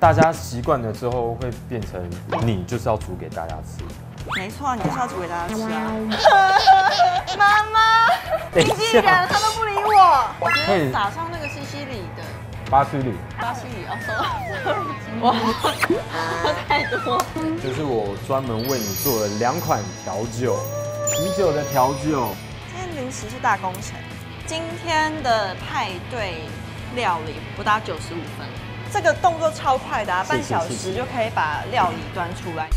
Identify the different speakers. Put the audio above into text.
Speaker 1: 大家习惯了之后会变成你就是要煮给大家吃。
Speaker 2: 没错，你就是要煮给大家吃啊。妈妈，
Speaker 1: 等一
Speaker 2: 经纪人，他都不理我。
Speaker 3: 我觉得撒上那个西西里的
Speaker 1: 巴西里，
Speaker 3: 巴西里哦哇，喝太多。
Speaker 1: 就是我专门为你做了两款调酒，啤酒的调酒。
Speaker 2: 今天零食是大工程，今天的派对料理不到九十五分，这个动作超快的啊半小时就可以把料理端出来。